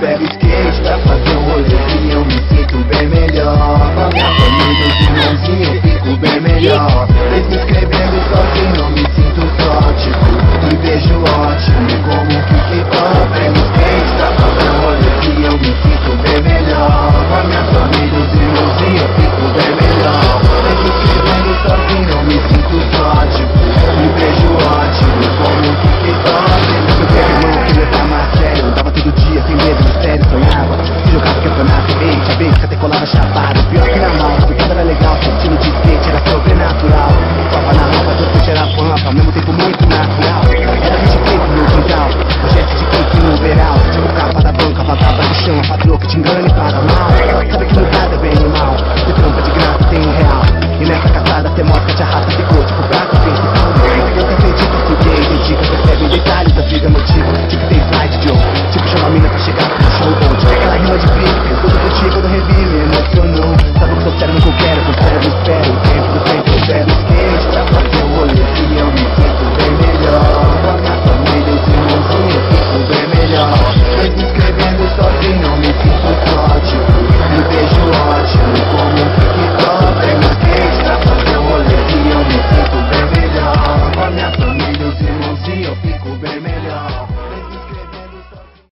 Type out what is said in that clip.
pego skate pra fazer um e eu me sinto bem melhor. Com a minha família, os irmãozinhos, fico bem melhor. Colava chapada. Pior que na mal, porque era legal, sentindo de skate, era sobrenatural. Copa na roupa, tudo era pampa, ao mesmo tempo eu fico melhor.